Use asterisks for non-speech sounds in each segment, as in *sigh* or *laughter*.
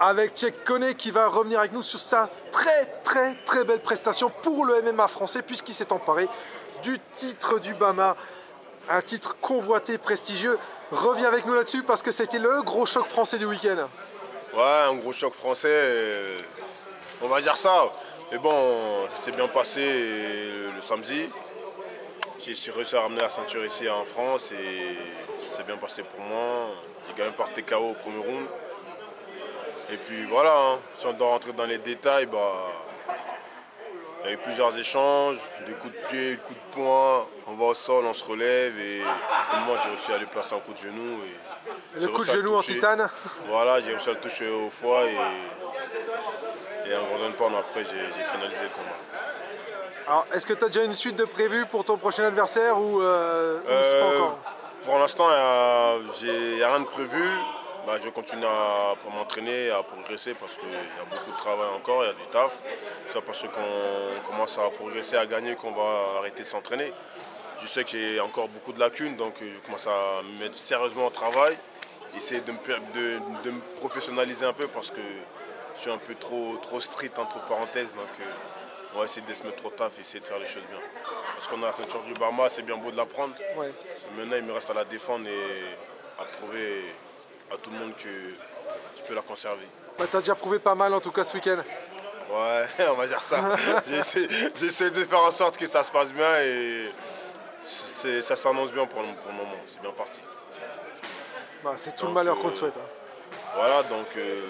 avec Tchèque Kone qui va revenir avec nous sur sa très très très belle prestation pour le MMA français puisqu'il s'est emparé du titre du Bama, un titre convoité, prestigieux. Reviens avec nous là-dessus parce que c'était le gros choc français du week-end. Ouais, un gros choc français, euh, on va dire ça. Mais bon, ça s'est bien passé le samedi. J'ai réussi à ramener la ceinture ici en France et ça s'est bien passé pour moi. J'ai gagné par TKO au premier round. Et puis voilà, hein. si on doit rentrer dans les détails, bah, il y a eu plusieurs échanges, des coups de pied, des coups de poing, on va au sol, on se relève et moi j'ai réussi à lui placer un coup de genou. Et le coup de genou en titane Voilà, j'ai réussi à le toucher au foie et, et en gros pas, après j'ai finalisé le combat. Alors, est-ce que tu as déjà une suite de prévues pour ton prochain adversaire ou, euh, pas euh, encore? Pour l'instant, il n'y a, rien de prévu. Bah, je vais continuer à m'entraîner, à progresser parce qu'il y a beaucoup de travail encore, il y a du taf. C'est parce qu'on commence à progresser, à gagner qu'on va arrêter de s'entraîner. Je sais que j'ai encore beaucoup de lacunes, donc je commence à me mettre sérieusement au travail, essayer de me, de, me professionnaliser un peu parce que je suis un peu trop, trop strict entre parenthèses. Donc, euh, on va essayer de se mettre au taf essayer de faire les choses bien. Parce qu'on a la ceinture du Barma, c'est bien beau de la prendre. Maintenant, il me reste à la défendre et à prouver à tout le monde que je peux la conserver. Bah, tu as déjà prouvé pas mal en tout cas ce week-end. Ouais, *laughs* on va dire ça. *laughs* J'essaie de faire en sorte que ça se passe bien et ça s'annonce bien pour le, moment. C'est bien parti. Bah, c'est tout le malheur qu'on te souhaite. Hein. Voilà, donc euh,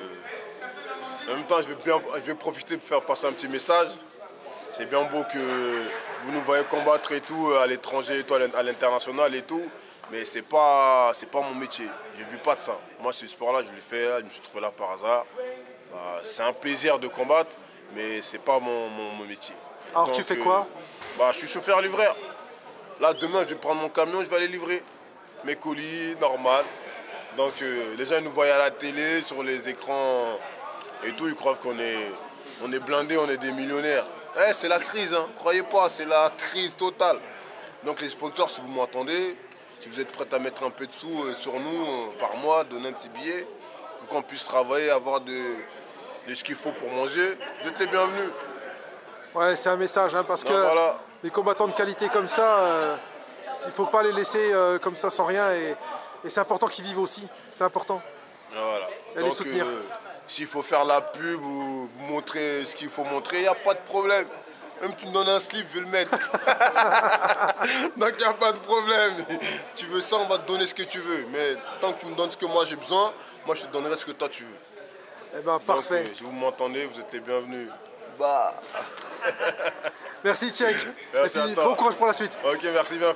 en même temps, je vais, bien, je vais profiter pour faire passer un petit message. C'est bien beau que vous nous voyez combattre et tout à l'étranger, à l'international et tout, mais c'est pas pas mon métier. Je ne vis pas de ça. Moi, ce sport-là, je l'ai fait, je me suis trouvé là par hasard. Bah, c'est un plaisir de combattre, mais c'est pas mon, métier. Alors, tu fais quoi? euh, bah, Je suis chauffeur-livreur. Là, demain, je vais prendre mon camion, je vais aller livrer mes colis, normal. Donc, euh, les gens nous voient à la télé, sur les écrans et tout, ils croient qu'on est, on est blindés, on est des millionnaires. Eh, c'est la crise, hein. croyez pas, c'est la crise totale. Donc les sponsors, si vous m'entendez, si vous êtes prêts à mettre un peu de sous euh, sur nous euh, par mois, donner un petit billet, pour qu'on puisse travailler, avoir de, ce qu'il faut pour manger, vous êtes les bienvenus. Ouais, c'est un message, hein, parce que les combattants de qualité comme ça, euh, il ne faut pas les laisser comme ça sans rien, et, c'est important qu'ils vivent aussi, c'est important. Voilà. Et les soutenir. S'il faut faire la pub ou vous montrer ce qu'il faut montrer, il n'y a pas de problème. Même tu me donnes un slip, je vais le mettre. *laughs* Donc il n'y a pas de problème. Tu veux ça, on va te donner ce que tu veux. Mais tant que tu me donnes ce que moi j'ai besoin, moi je te donnerai ce que toi tu veux. Eh ben parfait. si vous m'entendez, vous êtes les bienvenus. Bah. *laughs* merci Tchèque. Merci, bon courage pour la suite. Ok, merci bien.